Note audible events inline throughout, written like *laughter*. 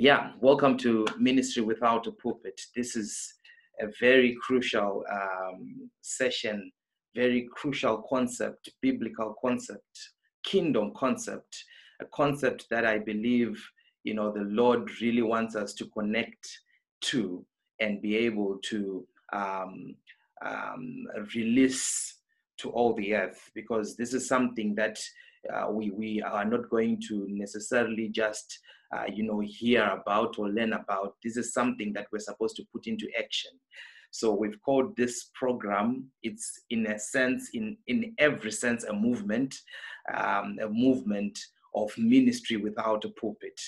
yeah, welcome to Ministry Without a Pulpit. This is a very crucial um, session, very crucial concept, biblical concept, kingdom concept, a concept that I believe you know the Lord really wants us to connect to and be able to um, um, release to all the earth because this is something that uh, we, we are not going to necessarily just uh, you know hear about or learn about. This is something that we're supposed to put into action. So we've called this program it's in a sense in in every sense a movement um, a movement of ministry without a pulpit.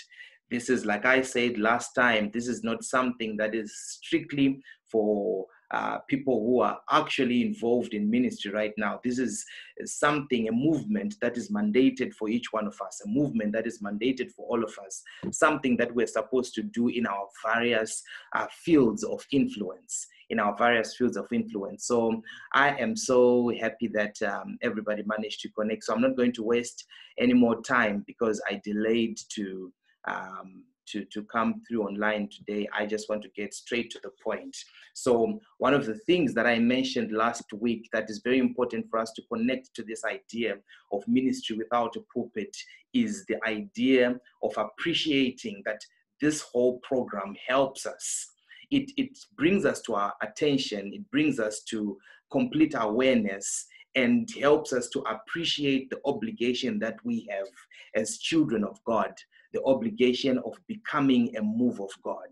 This is like i said last time this is not something that is strictly for uh, people who are actually involved in ministry right now. This is something, a movement that is mandated for each one of us, a movement that is mandated for all of us, something that we're supposed to do in our various uh, fields of influence. In our various fields of influence. So I am so happy that um, everybody managed to connect. So I'm not going to waste any more time because I delayed to um, to, to come through online today. I just want to get straight to the point. So, one of the things that I mentioned last week that is very important for us to connect to this idea of ministry without a pulpit is the idea of appreciating that this whole program helps us. It, it brings us to our attention, it brings us to complete awareness and helps us to appreciate the obligation that we have as children of God the obligation of becoming a move of God.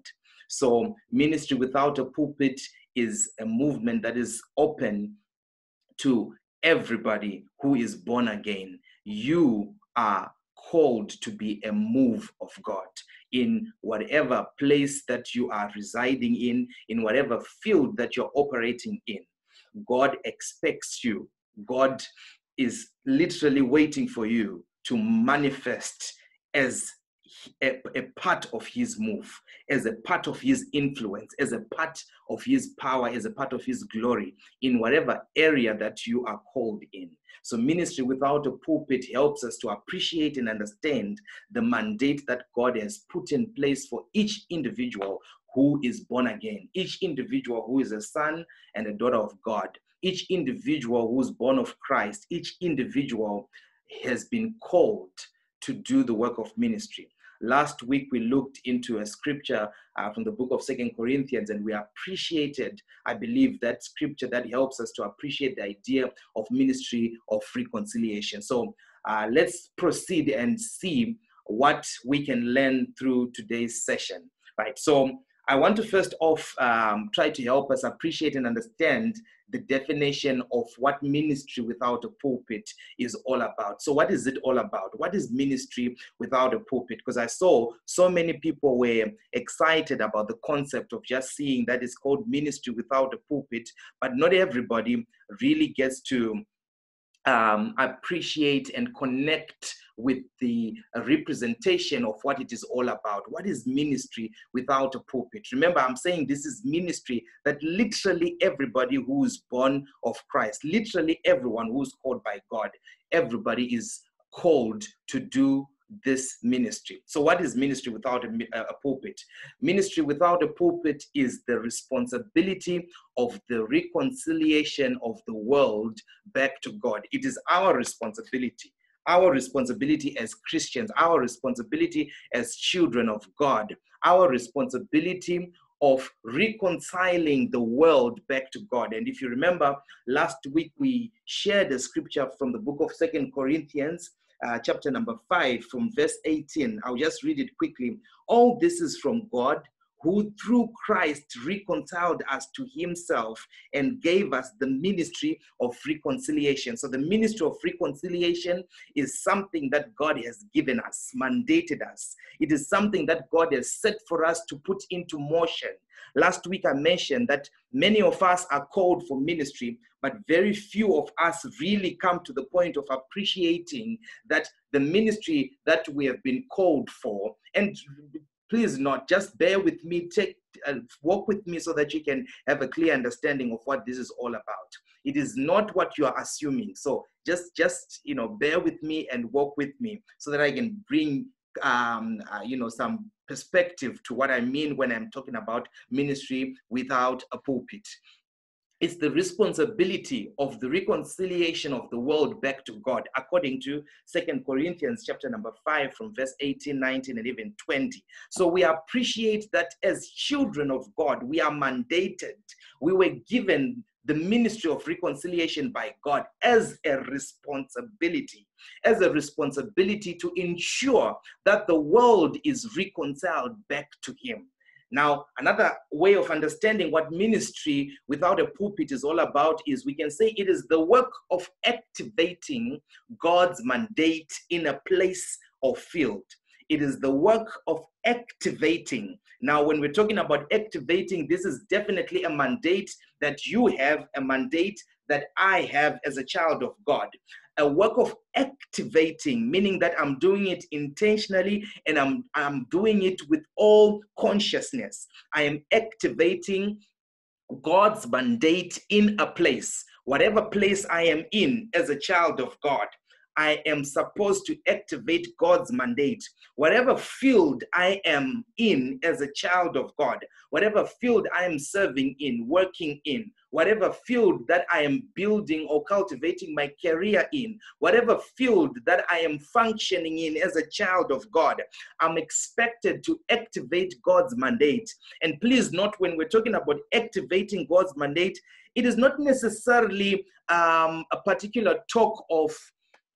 So, ministry without a pulpit is a movement that is open to everybody who is born again. You are called to be a move of God in whatever place that you are residing in, in whatever field that you're operating in. God expects you. God is literally waiting for you to manifest as a, a, part of his move, as a part of his influence, as a part of his power, as a part of his glory in whatever area that you are called in. So, ministry without a pulpit helps us to appreciate and understand the mandate that God has put in place for each individual who is born again, each individual who is a son and a daughter of God, each individual who's born of Christ, each individual has been called to do the work of ministry. Last week, we looked into a scripture uh, from the book of Second Corinthians, and we appreciated, I believe, that scripture that helps us to appreciate the idea of ministry of reconciliation. So uh, let's proceed and see what we can learn through today's session. Right. So I want to first off um, try to help us appreciate and understand the definition of what ministry without a pulpit is all about. So, what is it all about? What is ministry without a pulpit? Because I saw so many people were excited about the concept of just seeing that it's called ministry without a pulpit, but not everybody really gets to um, appreciate and connect with the representation of what it is all about. What is ministry without a pulpit? Remember, I'm saying this is ministry that literally everybody who's born of Christ, literally everyone who's called by God, everybody is called to do this ministry. So, what is ministry without a, a, pulpit? Ministry without a pulpit is the responsibility of the reconciliation of the world back to God. It is our responsibility. Our responsibility as Christians, our responsibility as children of God, our responsibility of reconciling the world back to God. And if you remember, last week we shared a scripture from the book of Second Corinthians, uh, chapter number 5, from verse 18. I'll just read it quickly. All this is from God, who through Christ reconciled us to himself and gave us the ministry of reconciliation. So, the ministry of reconciliation is something that God has given us, mandated us. It is something that God has set for us to put into motion. Last week, I mentioned that many of us are called for ministry, but very few of us really come to the point of appreciating that the ministry that we have been called for and please not just bear with me take uh, walk with me so that you can have a clear understanding of what this is all about it is not what you are assuming so just just you know bear with me and walk with me so that i can bring um, uh, you know, some perspective to what I mean when I'm talking about ministry without a pulpit. It's the responsibility of the reconciliation of the world back to God, according to Second Corinthians chapter number 5, from verse 18, 19, and even 20. So we appreciate that as children of God, we are mandated, we were given the ministry of reconciliation by God as a responsibility, as a responsibility to ensure that the world is reconciled back to Him. Now, another way of understanding what ministry without a pulpit is all about is we can say it is the work of activating God's mandate in a place or field. It is the work of activating. Now, when we're talking about activating, this is definitely a mandate that you have, a mandate that I have as a child of God. A work of activating, meaning that I'm doing it intentionally and I'm, I'm doing it with all consciousness. I am activating God's mandate in a place, whatever place I am in as a child of God. I am supposed to activate God's mandate. Whatever field I am in as a child of God, whatever field I am serving in, working in, whatever field that I am building or cultivating my career in, whatever field that I am functioning in as a child of God, I'm expected to activate God's mandate. And please note when we're talking about activating God's mandate, it is not necessarily um, a particular talk of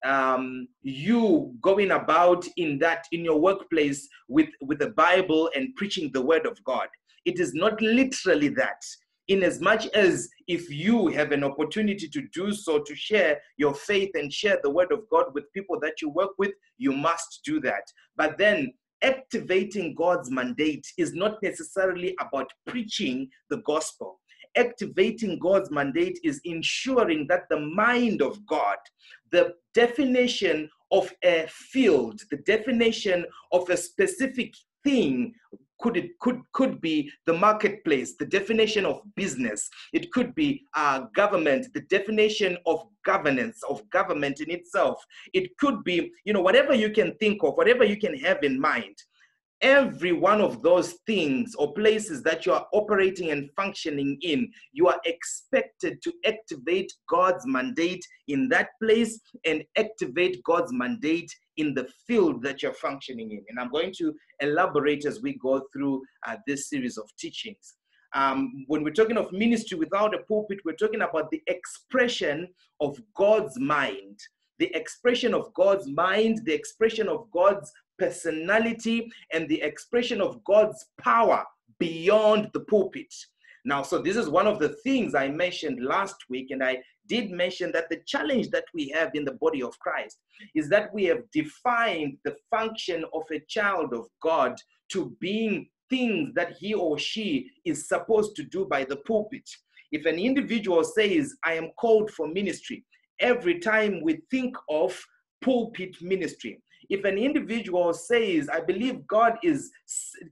um, you going about in that in your workplace with with the bible and preaching the word of god. It is not literally that. In as much as if you have an opportunity to do so to share your faith and share the word of god with people that you work with you must do that. But then activating god's mandate is not necessarily about preaching the gospel. Activating God's mandate is ensuring that the mind of God, the definition of a field, the definition of a specific thing could it could could be the marketplace the definition of business. It could be uh, government the definition of governance of government in itself. It could be you know whatever you can think of whatever you can have in mind every one of those things or places that you are operating and functioning in, you are expected to activate God's mandate in that place and activate God's mandate in the field that you're functioning in. And I'm going to elaborate as we go through uh, this series of teachings. Um, when we're talking of ministry without a pulpit, we're talking about the expression of God's mind, the expression of God's mind, the expression of God's personality and the expression of God's power beyond the pulpit. Now, so this is one of the things I mentioned last week, and I did mention that the challenge that we have in the body of Christ is that we have defined the function of a child of God to being things that he or she is supposed to do by the pulpit. If an individual says, I am called for ministry, every time we think of pulpit ministry, if an individual says, I believe God is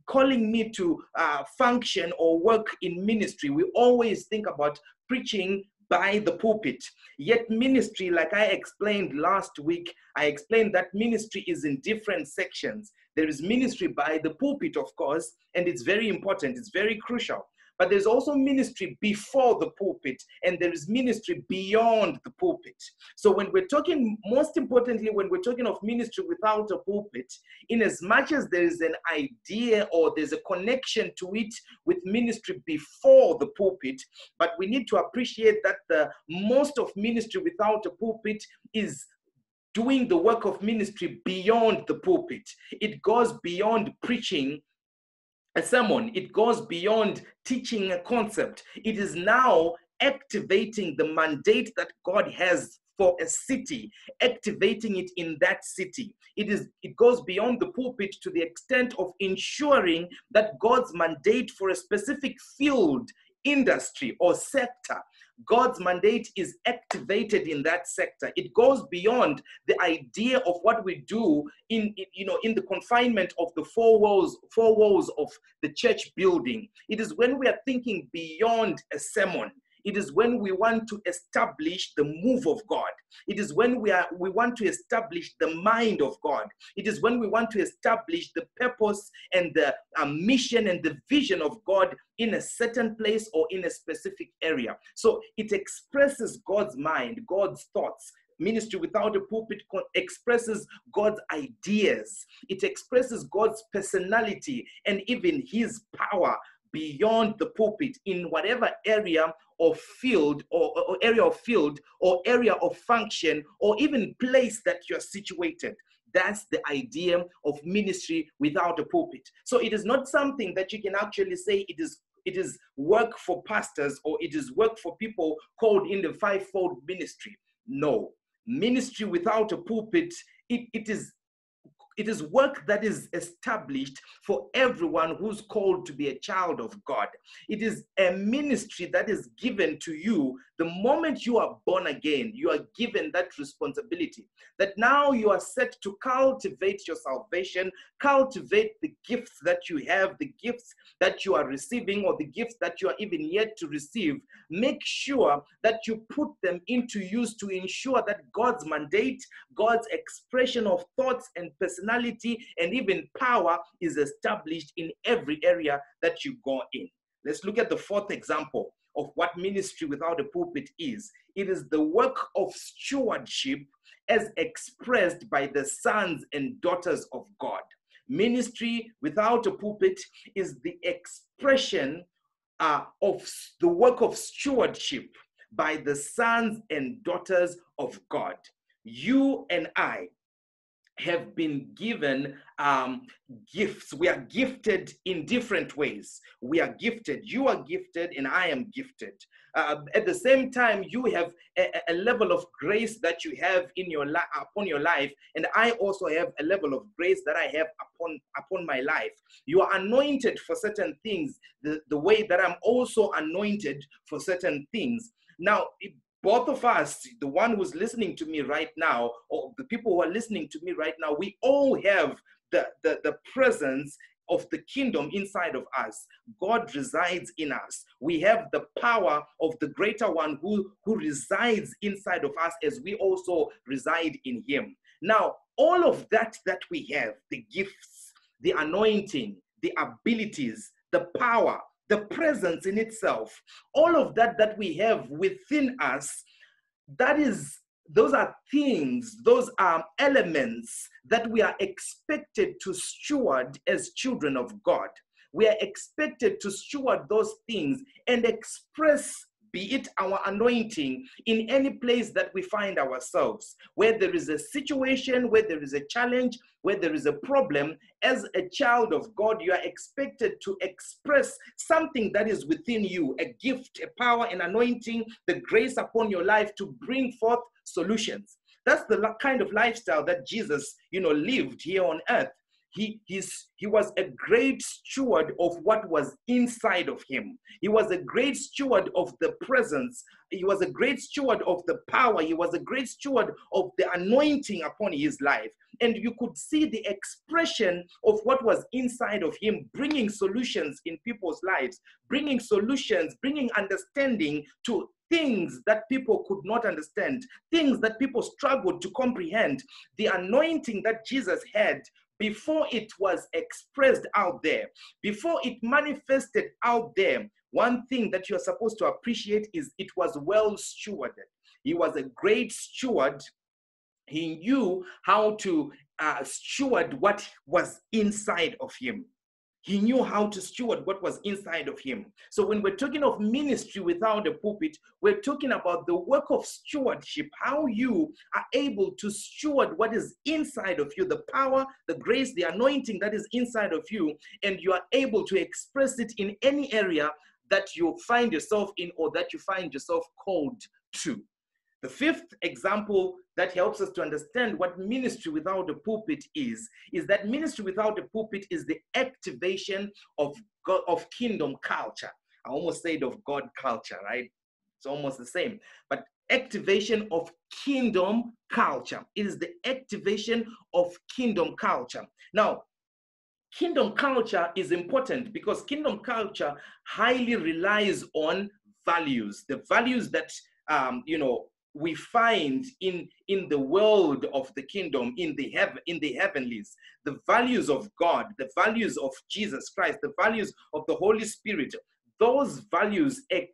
calling me to uh, function or work in ministry, we always think about preaching by the pulpit. Yet, ministry, like I explained last week, I explained that ministry is in different sections. There is ministry by the pulpit, of course, and it's very important, it's very crucial. But there's also ministry before the pulpit, and there is ministry beyond the pulpit. So when we're talking, most importantly, when we're talking of ministry without a pulpit, in as much as there is an idea or there's a connection to it with ministry before the pulpit, but we need to appreciate that the most of ministry without a pulpit is doing the work of ministry beyond the pulpit. It goes beyond preaching a sermon. It goes beyond teaching a concept. It is now activating the mandate that God has for a city, activating it in that city. It is it goes beyond the pulpit to the extent of ensuring that God's mandate for a specific field, industry, or sector God's mandate is activated in that sector. It goes beyond the idea of what we do in, you know, in the confinement of the four walls, four walls of the church building. It is when we are thinking beyond a sermon. It is when we want to establish the move of God. It is when we are we want to establish the mind of God. It is when we want to establish the purpose and the uh, mission and the vision of God in a certain place or in a specific area. So it expresses God's mind, God's thoughts, ministry without a pulpit expresses God's ideas, it expresses God's personality and even his power beyond the pulpit in whatever area or field or, or, area of field or area of function or even place that you're situated. That's the idea of ministry without a pulpit. So it is not something that you can actually say it is it is work for pastors or it is work for people called in the fivefold ministry. No. Ministry without a pulpit, it, it is it is work that is established for everyone who's called to be a child of God. It is a ministry that is given to you the moment you are born again. You are given that responsibility that now you are set to cultivate your salvation, cultivate the gifts that you have, the gifts that you are receiving, or the gifts that you are even yet to receive. Make sure that you put them into use to ensure that God's mandate, God's expression of thoughts and personality and even power is established in every area that you go in. Let's look at the fourth example of what ministry without a pulpit is. It is the work of stewardship as expressed by the sons and daughters of God. Ministry without a pulpit is the expression uh, of the work of stewardship by the sons and daughters of God. You and I, have been given um, gifts. We are gifted in different ways. We are gifted. You are gifted, and I am gifted. Uh, at the same time, you have a, a, level of grace that you have in your life upon your life, and I also have a level of grace that I have upon upon my life. You are anointed for certain things, the, the way that I'm also anointed for certain things. Now, both of us, the one who's listening to me right now, or the people who are listening to me right now, we all have the, the, the presence of the kingdom inside of us. God resides in us. We have the power of the greater one who, who resides inside of us as we also reside in him. Now, all of that that we have, the gifts, the anointing, the abilities, the power, the presence in itself, all of that that we have within us, that is, those are things, those are elements that we are expected to steward as children of God. We are expected to steward those things and express be it our anointing in any place that we find ourselves, where there is a situation, where there is a challenge, where there is a problem, as a child of God, you are expected to express something that is within you a gift, a power, an anointing, the grace upon your life to bring forth solutions. That's the kind of lifestyle that Jesus, you know, lived here on earth he, he's, he was a great steward of what was inside of him. He was a great steward of the presence. He was a great steward of the power. He was a great steward of the anointing upon his life. And you could see the expression of what was inside of him, bringing solutions in people's lives, bringing solutions, bringing understanding to things that people could not understand, things that people struggled to comprehend. The anointing that Jesus had before it was expressed out there, before it manifested out there, one thing that you're supposed to appreciate is it was well stewarded. He was a great steward. He knew how to uh, steward what was inside of him. He knew how to steward what was inside of him. So, when we're talking of ministry without a pulpit, we're talking about the work of stewardship, how you are able to steward what is inside of you, the power, the grace, the anointing that is inside of you, and you are able to express it in any area that you find yourself in or that you find yourself called to. The fifth example that helps us to understand what ministry without a pulpit is, is that ministry without a pulpit is the activation of, God, of kingdom culture. I almost said of God culture, right? It's almost the same. But activation of kingdom culture. It is the activation of kingdom culture. Now, kingdom culture is important because kingdom culture highly relies on values, the values that um, you know we find in in the world of the kingdom in the heaven in the heavenlies the values of god the values of jesus christ the values of the holy spirit those values eh,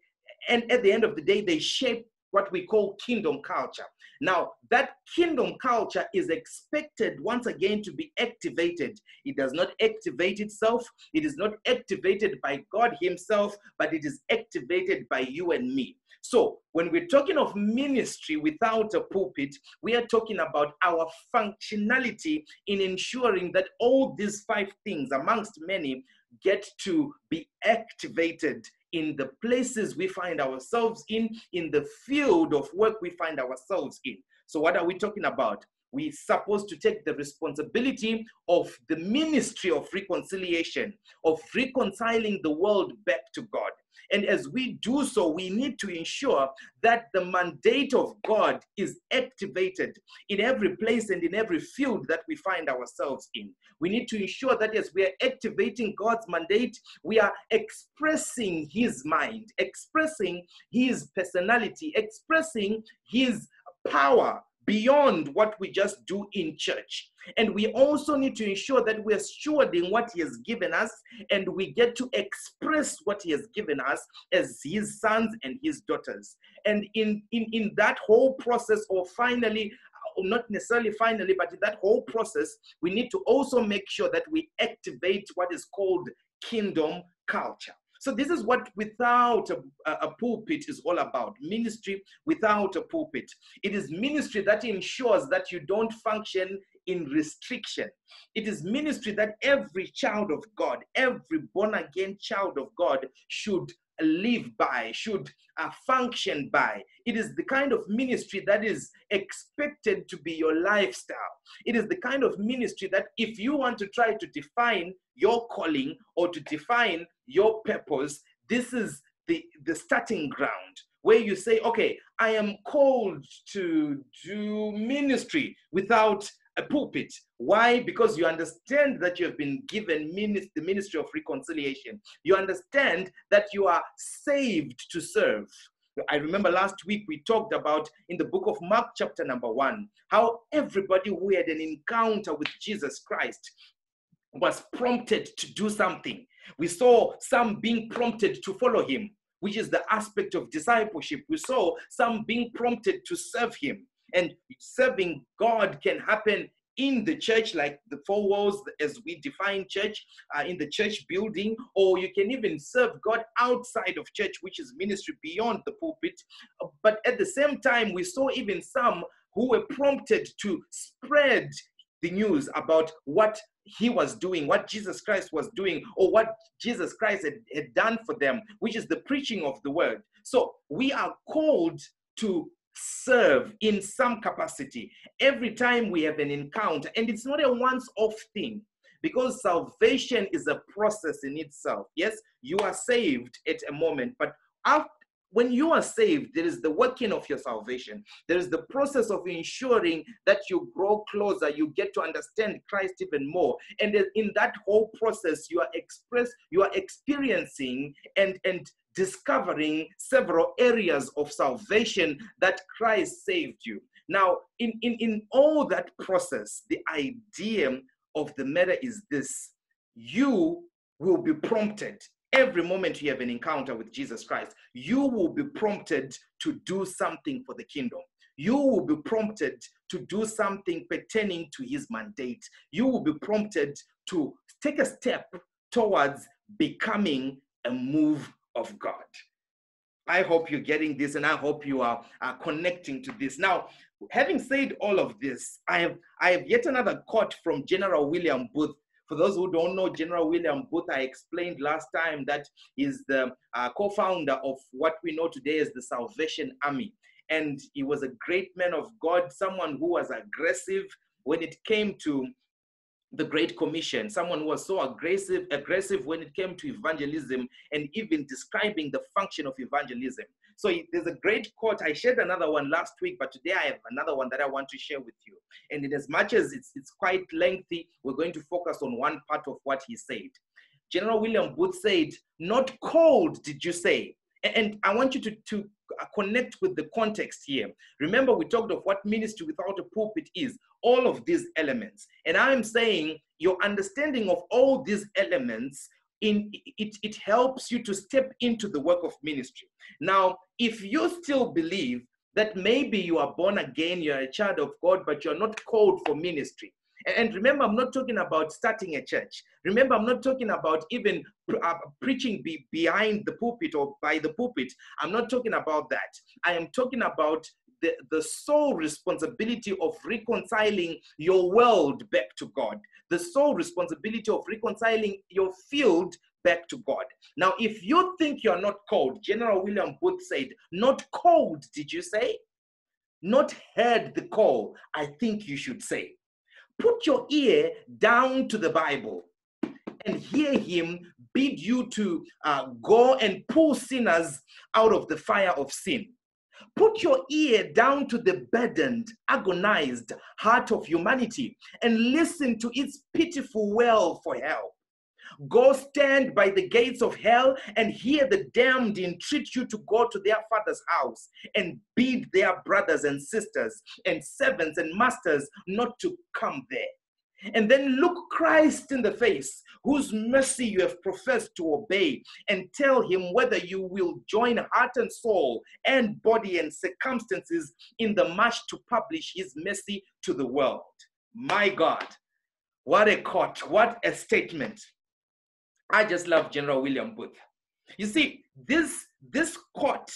and at the end of the day they shape what we call kingdom culture. Now that kingdom culture is expected once again to be activated. It does not activate itself. It is not activated by god himself but it is activated by you and me so, when we're talking of ministry without a pulpit, we are talking about our functionality in ensuring that all these five things, amongst many, get to be activated in the places we find ourselves in, in the field of work we find ourselves in. So, what are we talking about? We're supposed to take the responsibility of the ministry of reconciliation, of reconciling the world back to God. And as we do so, we need to ensure that the mandate of God is activated in every place and in every field that we find ourselves in. We need to ensure that as we are activating God's mandate, we are expressing His mind, expressing His personality, expressing His power beyond what we just do in church. And we also need to ensure that we're stewarding what He has given us and we get to express what He has given us as His sons and His daughters. And in, in, in that whole process, or finally, uh, not necessarily finally, but in that whole process, we need to also make sure that we activate what is called kingdom culture. So this is what without a, a, pulpit is all about. Ministry without a pulpit. It is ministry that ensures that you don't function in restriction. It is ministry that every child of God, every born again child of God should live by, should uh, function by. It is the kind of ministry that is expected to be your lifestyle. It is the kind of ministry that if you want to try to define your calling or to define your purpose, this is the, the starting ground where you say, okay, I am called to do ministry without a pulpit. Why? Because you understand that you have been given the ministry of reconciliation. You understand that you are saved to serve. I remember last week we talked about in the book of Mark, chapter number one, how everybody who had an encounter with Jesus Christ was prompted to do something. We saw some being prompted to follow him, which is the aspect of discipleship. We saw some being prompted to serve him. And serving God can happen in the church, like the four walls as we define church, uh, in the church building, or you can even serve God outside of church, which is ministry beyond the pulpit. But at the same time, we saw even some who were prompted to spread the news about what he was doing, what Jesus Christ was doing, or what Jesus Christ had, had done for them, which is the preaching of the word. So we are called to serve in some capacity every time we have an encounter. And it's not a once off thing because salvation is a process in itself. Yes, you are saved at a moment, but after, when you are saved, there is the working of your salvation. There is the process of ensuring that you grow closer, you get to understand Christ even more. And in that whole process, you are express, you are experiencing and, and discovering several areas of salvation that Christ saved you. Now, in, in, in all that process, the idea of the matter is this you will be prompted every moment you have an encounter with Jesus Christ, you will be prompted to do something for the kingdom. You will be prompted to do something pertaining to his mandate. You will be prompted to take a step towards becoming a move of God. I hope you're getting this and I hope you are, are connecting to this. Now, having said all of this, I have, I have yet another quote from General William Booth for those who don't know, General William Booth, I explained last time that is the uh, co-founder of what we know today as the Salvation Army. And he was a great man of God, someone who was aggressive when it came to the Great Commission, someone who was so aggressive, aggressive when it came to evangelism and even describing the function of evangelism. So there's a great quote. I shared another one last week, but today I have another one that I want to share with you. And in as much as it's, it's quite lengthy, we're going to focus on one part of what he said. General William Booth said, Not cold, did you say, And I want you to, to uh, connect with the context here. Remember, we talked of what ministry without a pulpit is, all of these elements. And I'm saying your understanding of all these elements in it, it helps you to step into the work of ministry. Now, if you still believe that maybe you are born again, you're a child of God, but you're not called for ministry, and remember, I'm not talking about starting a church. Remember, I'm not talking about even uh, preaching be behind the pulpit or by the pulpit. I'm not talking about that. I am talking about the, the sole responsibility of reconciling your world back to God, the sole responsibility of reconciling your field back to God. Now, if you think you're not called, General William Booth said, Not called, did you say? Not heard the call, I think you should say put your ear down to the Bible and hear him bid you to uh, go and pull sinners out of the fire of sin. Put your ear down to the burdened, agonized heart of humanity and listen to its pitiful wail for help. Go stand by the gates of hell and hear the damned entreat you to go to their father's house and bid their brothers and sisters and servants and masters not to come there. And then look Christ in the face, whose mercy you have professed to obey, and tell him whether you will join heart and soul and body and circumstances in the march to publish his mercy to the world. My God, what a court, what a statement. I just love General William Booth. You see, this, this quote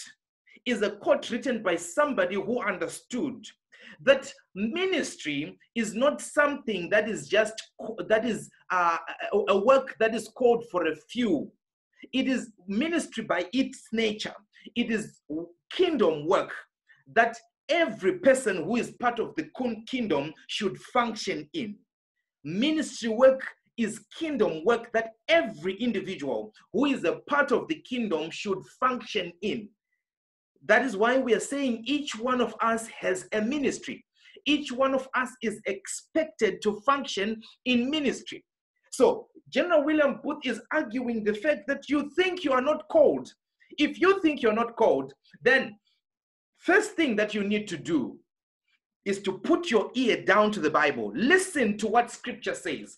is a quote written by somebody who understood that ministry is not something that is just that is uh, a work that is called for a few. It is ministry by its nature. It is kingdom work that every person who is part of the kingdom should function in. Ministry work is kingdom work that every individual who is a part of the kingdom should function in. That is why we are saying each one of us has a ministry. Each one of us is expected to function in ministry. So, General William Booth is arguing the fact that you think you are not called. If you think you're not called, then first thing that you need to do is to put your ear down to the Bible. Listen to what scripture says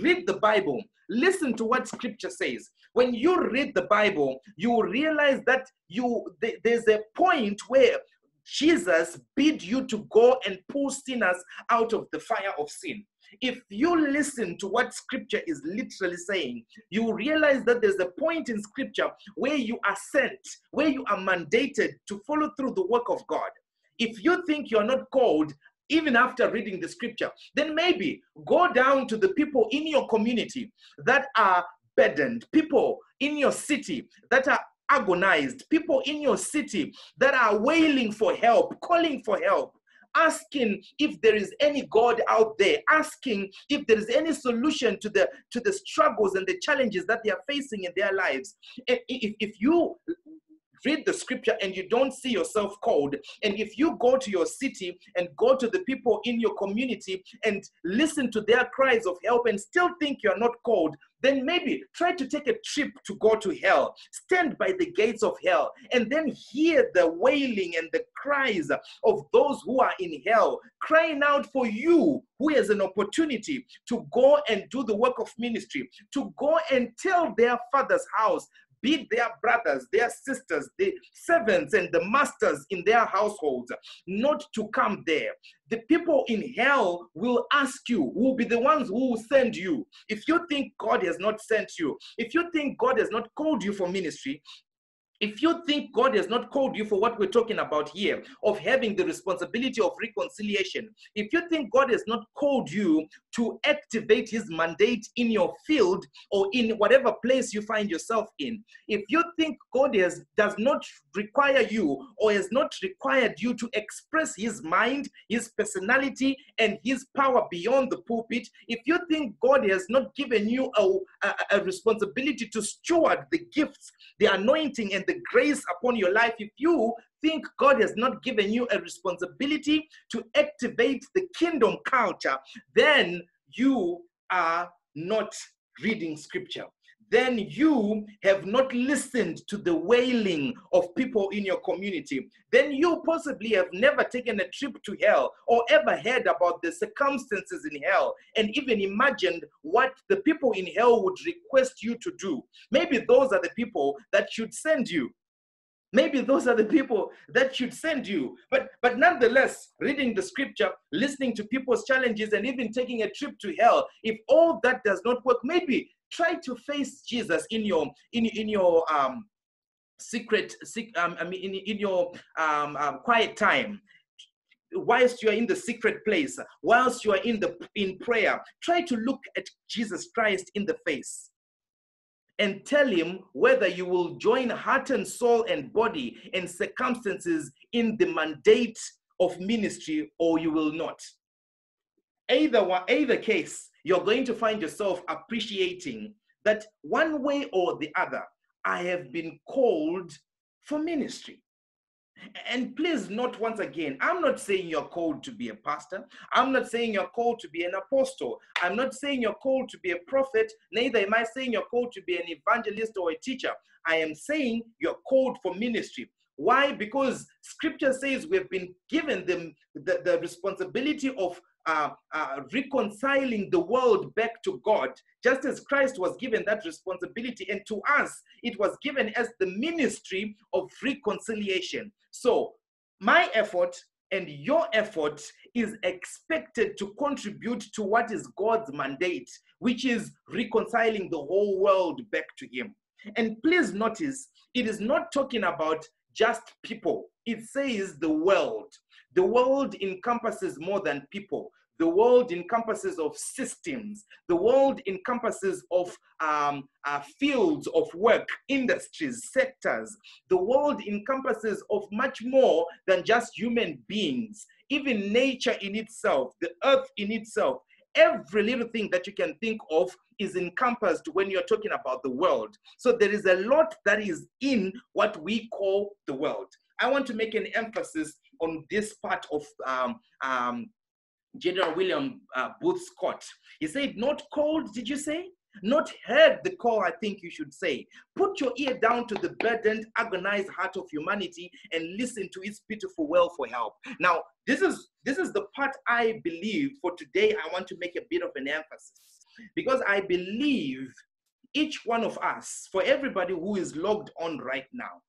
read the Bible, listen to what scripture says. When you read the Bible, you realize that you th- there's a point where Jesus bid you to go and pull sinners out of the fire of sin. If you listen to what scripture is literally saying, you realize that there's a point in scripture where you are sent, where you are mandated to follow through the work of God. If you think you're not called, even after reading the scripture, then maybe go down to the people in your community that are burdened, people in your city that are agonized, people in your city that are wailing for help, calling for help, asking if there is any god out there asking if there is any solution to the to the struggles and the challenges that they are facing in their lives. Eh, if, if you read the scripture and you don't see yourself called, and if you go to your city and go to the people in your community and listen to their cries of help and still think you're not called, then maybe try to take a trip to go to hell. Stand by the gates of hell and then hear the wailing and the cries of those who are in hell, crying out for you who has an opportunity to go and do the work of ministry, to go and tell their father's house be their brothers, their sisters, the servants, and the masters in their households, not to come there. The people in hell will ask you, will be the ones who will send you. If you think God has not sent you, if you think God has not called you for ministry, if you think God has not called you for what we're talking about here, of having the responsibility of reconciliation, if you think God has not called you to activate his mandate in your field or in whatever place you find yourself in, if you think God has, does not require you or has not required you to express his mind, his personality, and his power beyond the pulpit, if you think God has not given you a, a, a responsibility to steward the gifts, the anointing, and the the grace upon your life, if you think God has not given you a responsibility to activate the kingdom culture, then you are not reading scripture. Then you have not listened to the wailing of people in your community. Then you possibly have never taken a trip to hell or ever heard about the circumstances in hell and even imagined what the people in hell would request you to do. Maybe those are the people that should send you maybe those are the people that should send you but but nonetheless reading the scripture listening to people's challenges and even taking a trip to hell if all that does not work maybe try to face jesus in your in, in your um secret um, i mean in, in your um, um, quiet time whilst you are in the secret place whilst you are in the in prayer try to look at jesus christ in the face and tell him whether you will join heart and soul and body and circumstances in the mandate of ministry or you will not. Either one, either case, you're going to find yourself appreciating that one way or the other, I have been called for ministry. And please note once again, I'm not saying you're called to be a pastor. I'm not saying you're called to be an apostle. I'm not saying you're called to be a prophet. Neither am I saying you're called to be an evangelist or a teacher. I am saying you're called for ministry. Why? Because scripture says we've been given them the, the responsibility of uh, uh, reconciling the world back to God, just as Christ was given that responsibility. And to us, it was given as the ministry of reconciliation. So, my effort and your effort is expected to contribute to what is God's mandate, which is reconciling the whole world back to Him. And please notice, it is not talking about just people, it says the world. The world encompasses more than people. The world encompasses of systems. The world encompasses of um, uh, fields of work, industries, sectors. The world encompasses of much more than just human beings. Even nature in itself, the earth in itself, every little thing that you can think of is encompassed when you're talking about the world. So there is a lot that is in what we call the world. I want to make an emphasis on this part of um, um, General William uh, Booth's quote. He said, Not called, did you say? Not heard the call, I think you should say. Put your ear down to the burdened, agonized heart of humanity and listen to its pitiful wail for help. Now, this is this is the part I believe for today. I want to make a bit of an emphasis because I believe each one of us, for everybody who is logged on right now,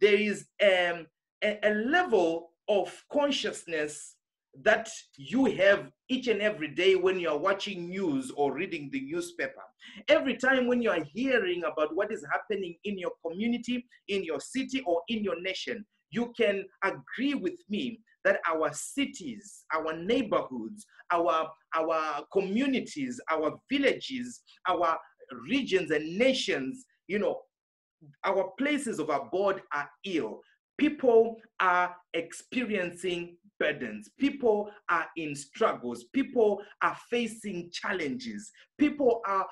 there is um, a, a level of consciousness that you have each and every day when you are watching news or reading the newspaper. Every time when you are hearing about what is happening in your community, in your city, or in your nation, you can agree with me that our cities, our neighborhoods, our, our communities, our villages, our regions and nations, you know, our places of abode are ill. People are experiencing burdens. People are in struggles. People are facing challenges. People are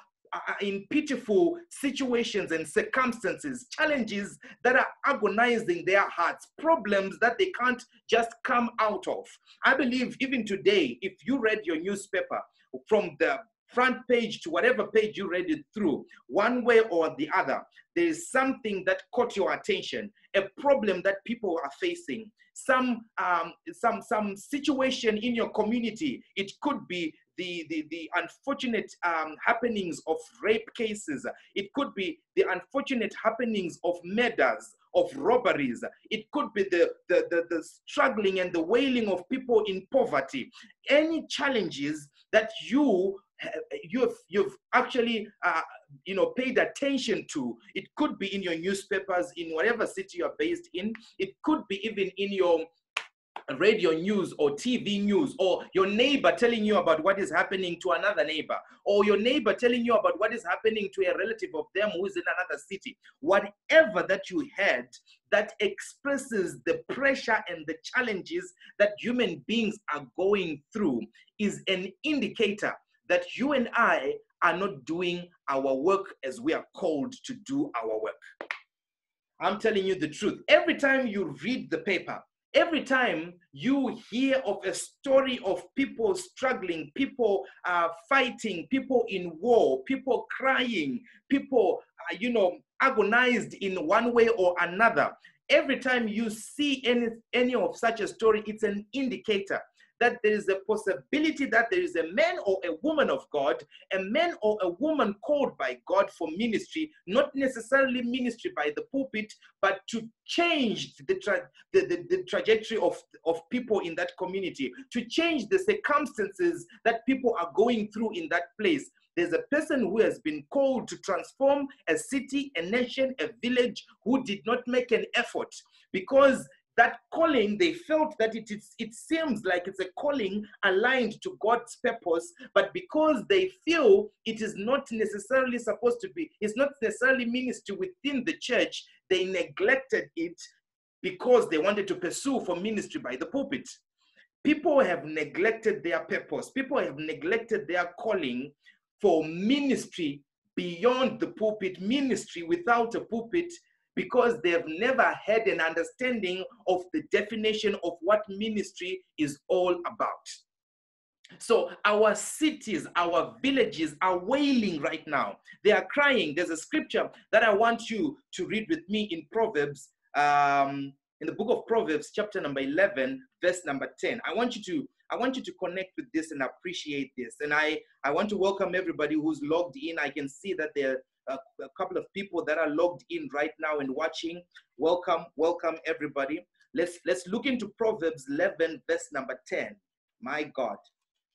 in pitiful situations and circumstances, challenges that are agonizing their hearts, problems that they can't just come out of. I believe even today, if you read your newspaper from the front page to whatever page you read it through, one way or the other, there is something that caught your attention, a problem that people are facing, some um, some some situation in your community. It could be the, the, the unfortunate um, happenings of rape cases. It could be the unfortunate happenings of murders, of robberies. It could be the, the, the, the struggling and the wailing of people in poverty. Any challenges that you you've you've actually uh, you know paid attention to. It could be in your newspapers in whatever city you're based in. It could be even in your radio news or TV news, or your neighbor telling you about what is happening to another neighbor, or your neighbor telling you about what is happening to a relative of them who is in another city, whatever that you had that expresses the pressure and the challenges that human beings are going through is an indicator that you and I are not doing our work as we are called to do our work. I'm telling you the truth. Every time you read the paper, every time you hear of a story of people struggling, people uh, fighting, people in war, people crying, people, uh, you know, agonized in one way or another, every time you see any, any of such a story, it's an indicator that there is a possibility that there is a man or a woman of God, a man or a woman called by God for ministry, not necessarily ministry by the pulpit, but to change the, tra- the, the, the trajectory of, of people in that community, to change the circumstances that people are going through in that place. There's a person who has been called to transform a city, a nation, a village who did not make an effort because that calling, they felt that it, is, it seems like it's a calling aligned to God's purpose, but because they feel it is not necessarily supposed to be, it's not necessarily ministry within the church, they neglected it because they wanted to pursue for ministry by the pulpit. People have neglected their purpose, people have neglected their calling for ministry beyond the pulpit, ministry without a pulpit because they've never had an understanding of the definition of what ministry is all about. So our cities, our villages are wailing right now. They are crying. There's a scripture that I want you to read with me in Proverbs, um, in the book of Proverbs, chapter number 11, verse number 10. I want you to I want you to connect with this and appreciate this. And I, I want to welcome everybody who's logged in. I can see that there a, couple of people that are logged in right now and watching. Welcome, welcome everybody. Let's let's look into Proverbs 11, verse number 10. My God,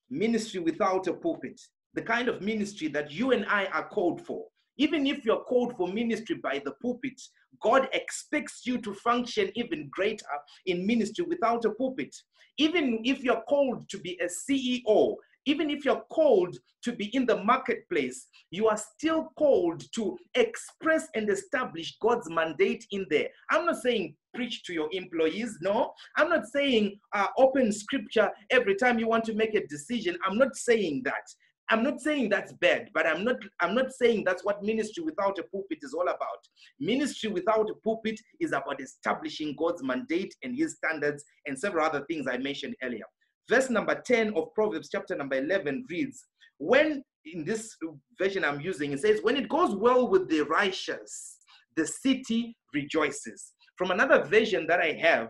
ministry without a pulpit, the kind of ministry that you and I are called for. Even if you're called for ministry by the pulpit, God expects you to function even greater in ministry without a pulpit. Even if you're called to be a CEO, even if you're called to be in the marketplace, you are still called to express and establish God's mandate in there. I'm not saying preach to your employees, no. I'm not saying uh, open scripture every time you want to make a decision. I'm not saying that. I'm not saying that's bad, but I'm not I'm not saying that's what ministry without a pulpit is all about. Ministry without a pulpit is about establishing God's mandate and his standards and several other things I mentioned earlier. Verse number 10 of Proverbs, chapter number 11, reads, When in this version I'm using, it says, When it goes well with the righteous, the city rejoices. From another version that I have,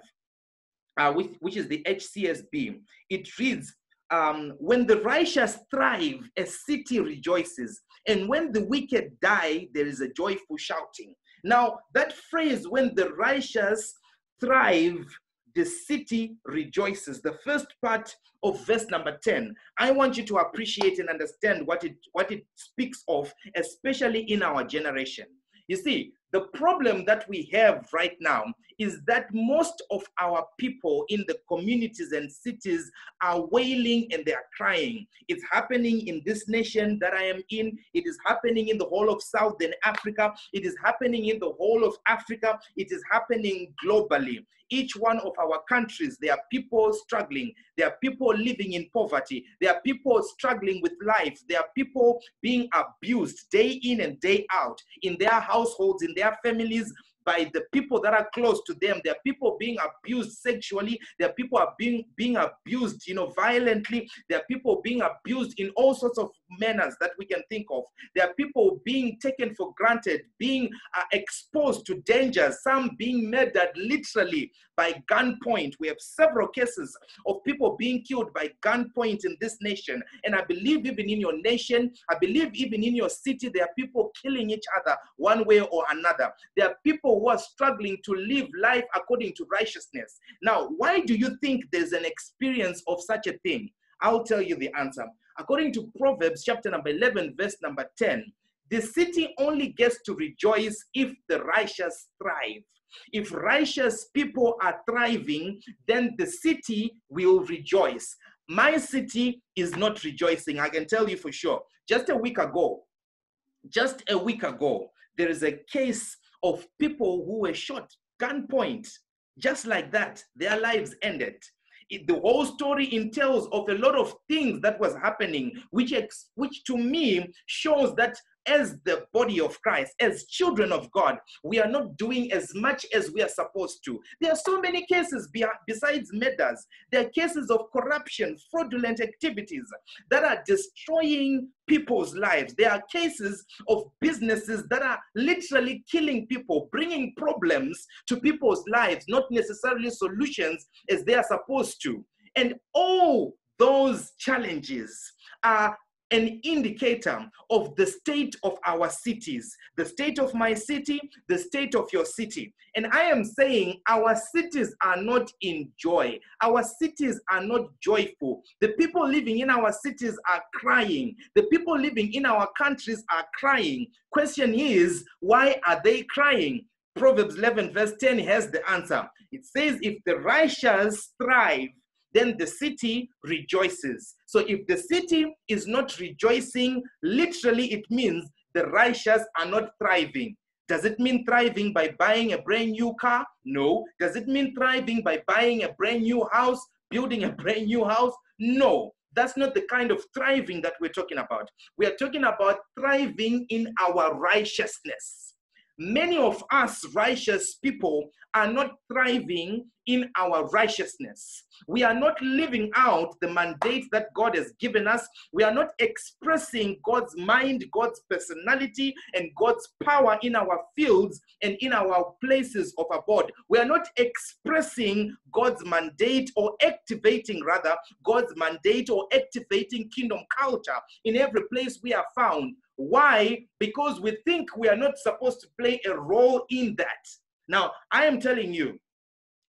uh, which, which is the HCSB, it reads, um, When the righteous thrive, a city rejoices. And when the wicked die, there is a joyful shouting. Now, that phrase, when the righteous thrive, the city rejoices. The first part of verse number 10. I want you to appreciate and understand what it what it speaks of, especially in our generation. You see, the problem that we have right now is that most of our people in the communities and cities are wailing and they are crying. It's happening in this nation that I am in. It is happening in the whole of Southern Africa. It is happening in the whole of Africa. It is happening globally each one of our countries, there are people struggling. There are people living in poverty. There are people struggling with life. There are people being abused day in and day out in their households, in their families, by the people that are close to them. There are people being abused sexually. There are people are being being abused, you know, violently. There are people being abused in all sorts of manners that we can think of. There are people being taken for granted, being uh, exposed to danger. Some being murdered literally by gunpoint. We have several cases of people being killed by gunpoint in this nation. And I believe even in your nation, I believe even in your city, there are people killing each other one way or another. There are people who are struggling to live life according to righteousness. Now, why do you think there's an experience of such a thing? I'll tell you the answer. According to Proverbs chapter number 11, verse number 10, the city only gets to rejoice if the righteous thrive. If righteous people are thriving, then the city will rejoice. My city is not rejoicing, I can tell you for sure. Just a week ago, just a week ago, there is a case of people who were shot gunpoint. Just like that, their lives ended. It, the whole story entails of a lot of things that was happening, which, ex, which to me shows that as the body of Christ, as children of God, we are not doing as much as we are supposed to. There are so many cases besides murders. There are cases of corruption, fraudulent activities that are destroying people's lives. There are cases of businesses that are literally killing people, bringing problems to people's lives, not necessarily solutions as they are supposed to. And all those challenges are an indicator of the state of our cities, the state of my city, the state of your city. And I am saying our cities are not in joy. Our cities are not joyful. The people living in our cities are crying. The people living in our countries are crying. Question is, why are they crying? Proverbs 11, verse 10 has the answer. It says, If the righteous thrive, then the city rejoices. So if the city is not rejoicing, literally it means the righteous are not thriving. Does it mean thriving by buying a brand new car? No. Does it mean thriving by buying a brand new house, building a *laughs* brand new house? No. That's not the kind of thriving that we're talking about. We are talking about thriving in our righteousness. Many of us righteous people are not thriving in our righteousness. We are not living out the mandate that God has given us. We are not expressing God's mind, God's personality, and God's power in our fields and in our places of abode. We are not expressing God's mandate or activating, rather, God's mandate or activating kingdom culture in every place we are found. Why? Because we think we are not supposed to play a role in that. Now, I am telling you,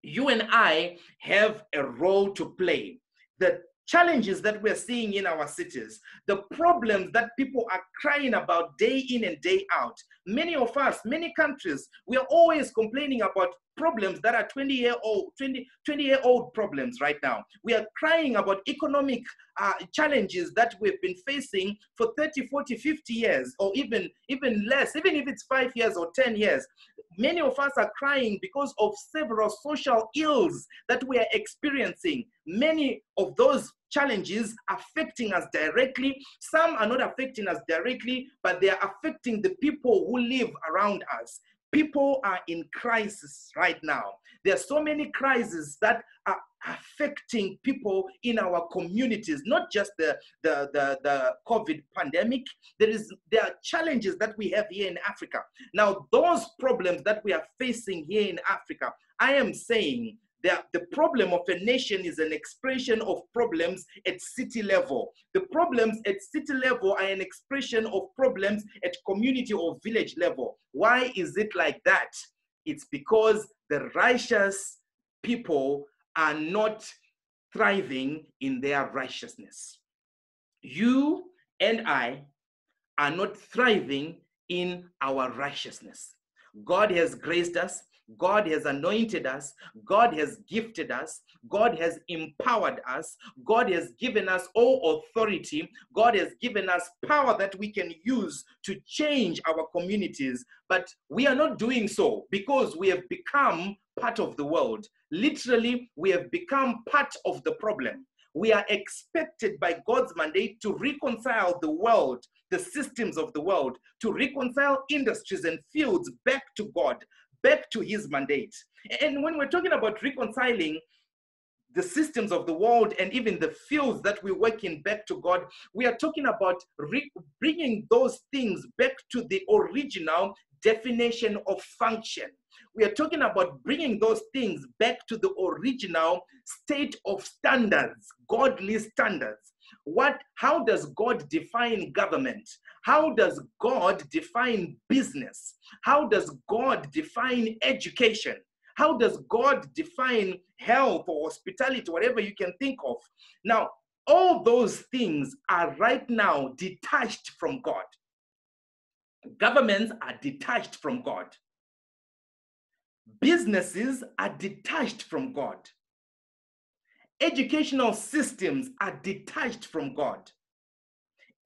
you and I have a role to play. The challenges that we're seeing in our cities, the problems that people are crying about day in and day out. Many of us, many countries, we are always complaining about problems that are 20 year old 20, 20 year old problems right now we are crying about economic uh, challenges that we've been facing for 30 40 50 years or even even less even if it's 5 years or 10 years many of us are crying because of several social ills that we are experiencing. Many of those challenges affecting us directly. Some are not affecting us directly but they are affecting the people who live around us people are in crisis right now. There are so many crises that are affecting people in our communities, not just the, the, the, the COVID pandemic. There, is, there are challenges that we have here in Africa. Now, those problems that we are facing here in Africa, I am saying the, the problem of a nation is an expression of problems at city level. The problems at city level are an expression of problems at community or village level. Why is it like that? It's because the righteous people are not thriving in their righteousness. You and I are not thriving in our righteousness. God has graced us, God has anointed us. God has gifted us. God has empowered us. God has given us all authority. God has given us power that we can use to change our communities. But we are not doing so because we have become part of the world. Literally, we have become part of the problem. We are expected by God's mandate to reconcile the world, the systems of the world, to reconcile industries and fields back to God back to his mandate. And when we're talking about reconciling the systems of the world and even the fields that we work in back to God, we are talking about re- bringing those things back to the original definition of function. We are talking about bringing those things back to the original state of standards, godly standards. What, how does God define government? How does God define business? How does God define education? How does God define health or hospitality, whatever you can think of? Now, all those things are right now detached from God. Governments are detached from God. Businesses are detached from God educational systems are detached from God.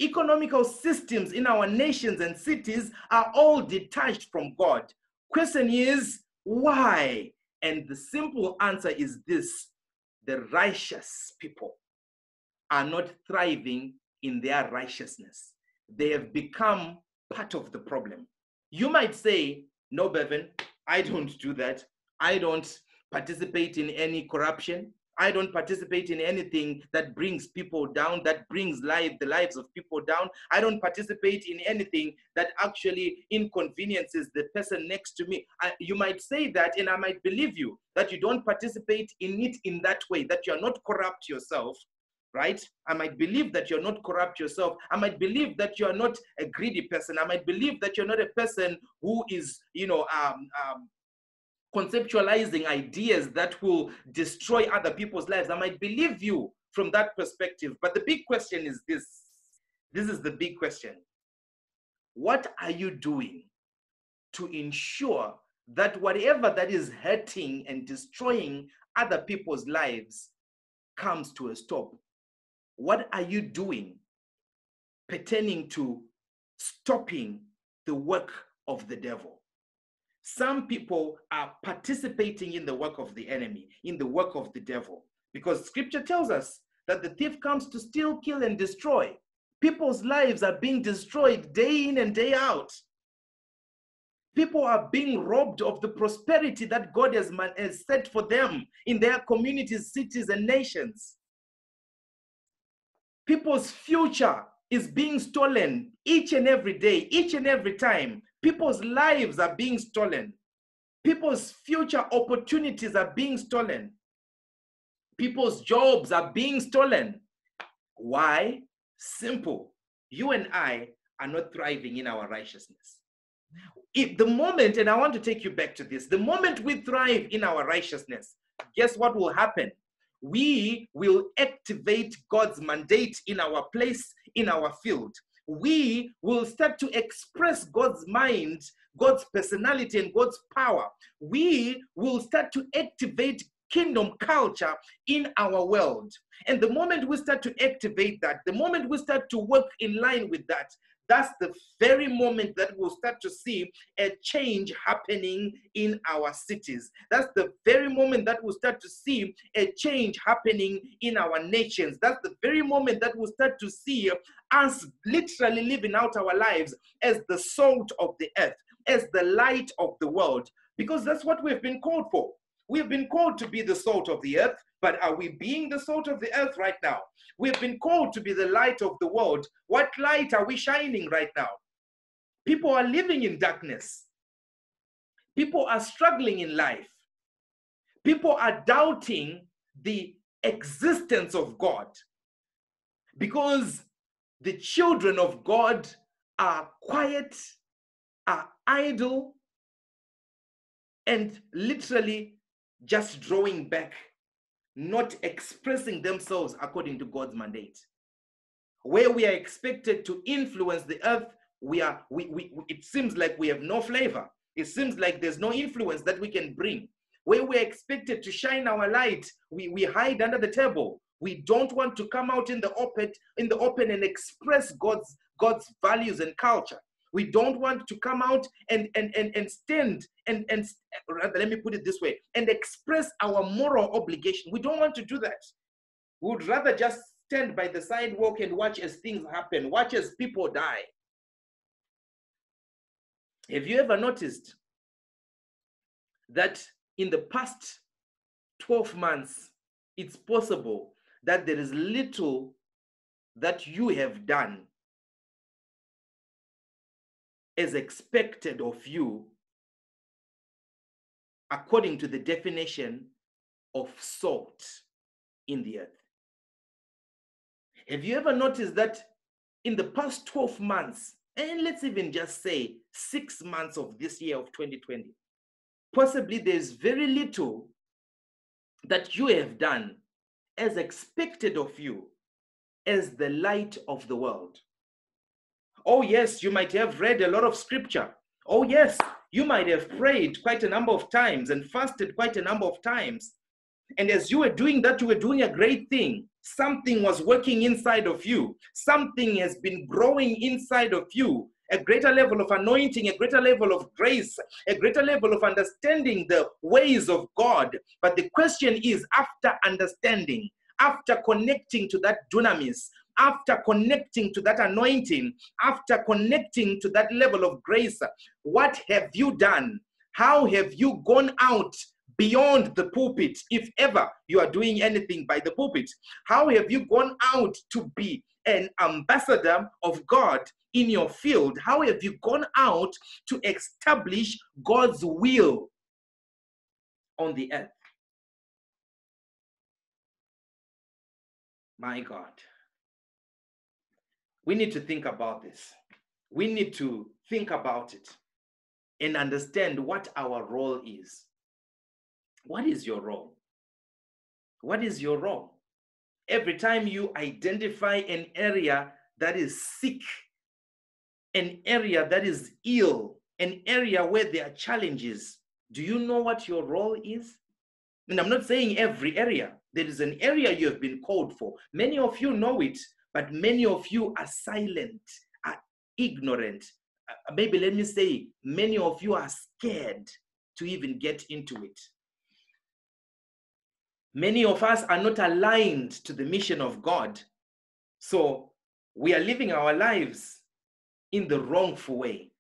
Economical systems in our nations and cities are all detached from God. Question is, why? And the simple answer is this the righteous people are not thriving in their righteousness. They have become part of the problem. You might say, No, Berven, I don't do that. I don't participate in any corruption. I don't participate in anything that brings people down, that brings life, the lives of people down. I don't participate in anything that actually inconveniences the person next to me. I, you might say that, and I might believe you that you don't participate in it in that way, that you're not corrupt yourself, right? I might believe that you're not corrupt yourself. I might believe that you're not a greedy person. I might believe that you're not a person who is, you know, um, um, conceptualizing ideas that will destroy other people's lives. I might believe you from that perspective. But the big question is this this is the big question. What are you doing to ensure that whatever that is hurting and destroying other people's lives comes to a stop? What are you doing pertaining to stopping the work of the devil? Some people are participating in the work of the enemy, in the work of the devil, because scripture tells us that the thief comes to steal, kill, and destroy. People's lives are being destroyed day in and day out. People are being robbed of the prosperity that God has, has set for them in their communities, cities, and nations. People's future is being stolen each and every day, each and every time. People's lives are being stolen. People's future opportunities are being stolen. People's jobs are being stolen. Why? Simple. You and I are not thriving in our righteousness. If the moment, and I want to take you back to this, the moment we thrive in our righteousness, guess what will happen? we will activate God's mandate in our place, in our field. We will start to express God's mind, God's personality, and God's power. We will start to activate kingdom culture in our world. And the moment we start to activate that, the moment we start to work in line with that, that's the very moment that we'll start to see a change happening in our cities. That's the very moment that we'll start to see a change happening in our nations. That's the very moment that we'll start to see us literally living out our lives as the salt of the earth, as the light of the world, because that's what we've been called for. We've been called to be the salt of the earth, but are we being the salt of the earth right now? We've been called to be the light of the world. What light are we shining right now? People are living in darkness. People are struggling in life. People are doubting the existence of God because the children of God are quiet, are idle, and literally just drawing back not expressing themselves according to God's mandate. Where we are expected to influence the earth, we are we, we it seems like we have no flavor. It seems like there's no influence that we can bring. Where we're expected to shine our light, we, we hide under the table. We don't want to come out in the open in the open and express God's God's values and culture. We don't want to come out and, and, and, and stand and, and rather, let me put it this way, and express our moral obligation. We don't want to do that. We would rather just stand by the sidewalk and watch as things happen, watch as people die. Have you ever noticed that in the past 12 months, it's possible that there is little that you have done as expected of you according to the definition of salt in the earth. Have you ever noticed that in the past 12 months, and let's even just say six months of this year of 2020, possibly there's very little that you have done as expected of you as the light of the world. Oh, yes, you might have read a lot of scripture. Oh, yes, you might have prayed quite a number of times and fasted quite a number of times. And as you were doing that, you were doing a great thing. Something was working inside of you, something has been growing inside of you. A greater level of anointing, a greater level of grace, a greater level of understanding the ways of God. But the question is after understanding, after connecting to that dunamis, after connecting to that anointing, after connecting to that level of grace, what have you done? How have you gone out beyond the pulpit, if ever you are doing anything by the pulpit? How have you gone out to be an ambassador of God in your field? How have you gone out to establish God's will on the earth? My God. We need to think about this. We need to think about it and understand what our role is. What is your role? What is your role? Every time you identify an area that is sick, an area that is ill, an area where there are challenges, do you know what your role is? And I'm not saying every area. There is an area you have been called for. Many of you know it, but many of you are silent, are ignorant. Uh, maybe let me say, many of you are scared to even get into it. Many of us are not aligned to the mission of God. So we are living our lives in the wrongful way.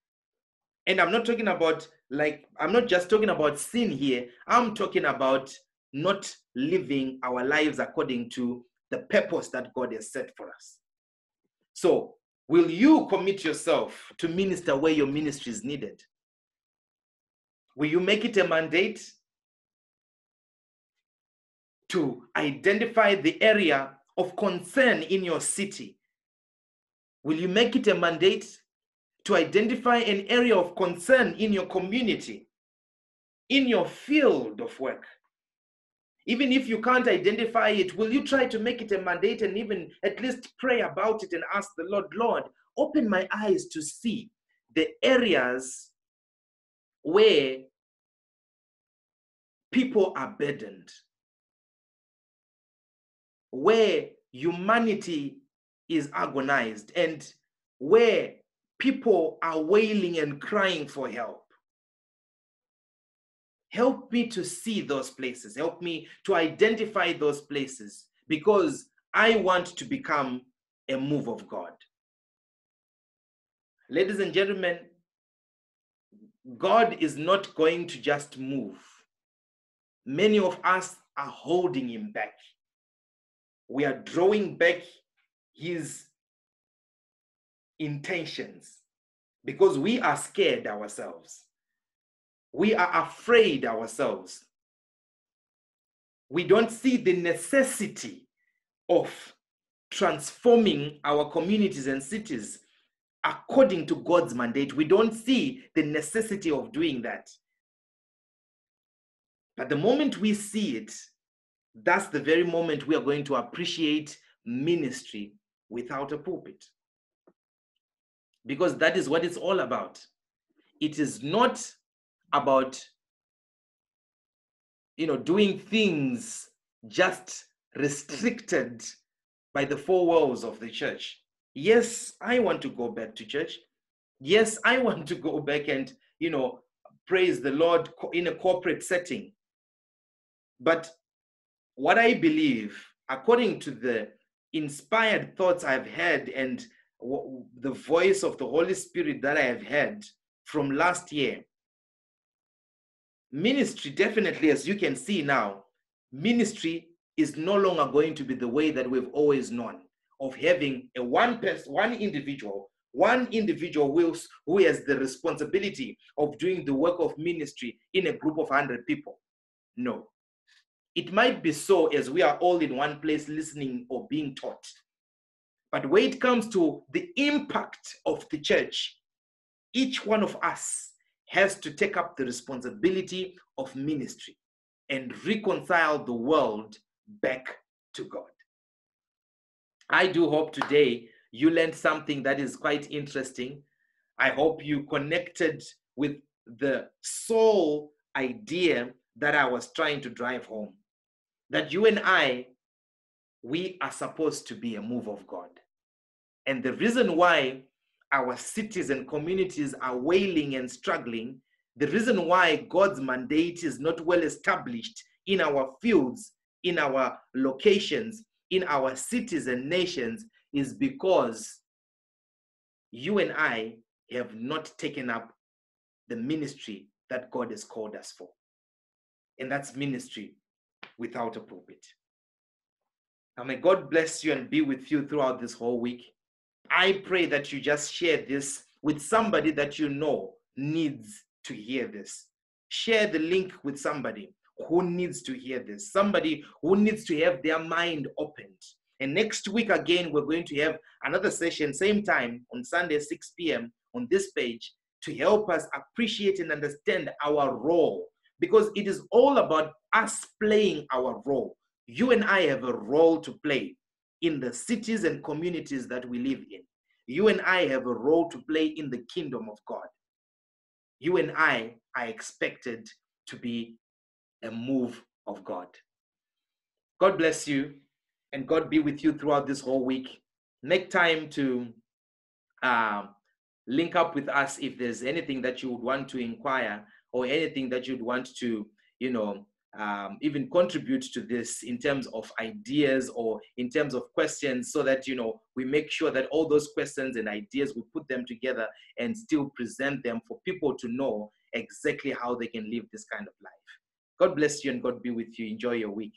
And I'm not talking about, like, I'm not just talking about sin here. I'm talking about not living our lives according to the purpose that God has set for us. So, will you commit yourself to minister where your ministry is needed? Will you make it a mandate to identify the area of concern in your city? Will you make it a mandate to identify an area of concern in your community, in your field of work? Even if you can't identify it, will you try to make it a mandate and even at least pray about it and ask the Lord, Lord, open my eyes to see the areas where people are burdened, where humanity is agonized, and where people are wailing and crying for help. Help me to see those places. Help me to identify those places because I want to become a move of God. Ladies and gentlemen, God is not going to just move. Many of us are holding him back. We are drawing back his intentions because we are scared ourselves we are afraid ourselves. We don't see the necessity of transforming our communities and cities according to God's mandate. We don't see the necessity of doing that. But the moment we see it, that's the very moment we are going to appreciate ministry without a pulpit. Because that is what it's all about. It is not about you know doing things just restricted by the four walls of the church. Yes i want to go back to church. Yes i *laughs* want to go back and you know praise the lord in a corporate setting. But what i believe according to the inspired thoughts i've had and the voice of the holy spirit that i have had from last year ministry definitely as you can see now ministry is no longer going to be the way that we've always known of having a one person one individual one individual who, who has the responsibility of doing the work of ministry in a group of 100 people. No. It might be so as we are all in one place listening or being taught. But when it comes to the impact of the church each one of us has to take up the responsibility of ministry and reconcile the world back to God. I do hope today you learned something that is quite interesting. I hope you connected with the sole idea that I was trying to drive home. That you and I, we are supposed to be a move of God. And the reason why our cities and communities are wailing and struggling, the reason why God's mandate is not well established in our fields, in our locations, in our cities and nations is because you and I have not taken up the ministry that God has called us for. And that's ministry without a pulpit. Now, may God bless you and be with you throughout this whole week. I pray that you just share this with somebody that you know needs to hear this. Share the link with somebody who needs to hear this, somebody who needs to have their mind opened. And next week, again, we're going to have another session, same time on Sunday, 6 p.m. on this page to help us appreciate and understand our role because it is all about us playing our role. You and I have a role to play in the cities and communities that we live in. You and I have a role to play in the kingdom of God. You and I are expected to be a move of God. God bless you and God be with you throughout this whole week. Make time to uh, link up with us if there's anything that you would want to inquire or anything that you'd want to, you know, um, even contribute to this in terms of ideas or in terms of questions so that you know we make sure that all those questions and ideas we put them together and still present them for people to know exactly how they can live this kind of life. God bless you and god be with you. Enjoy your week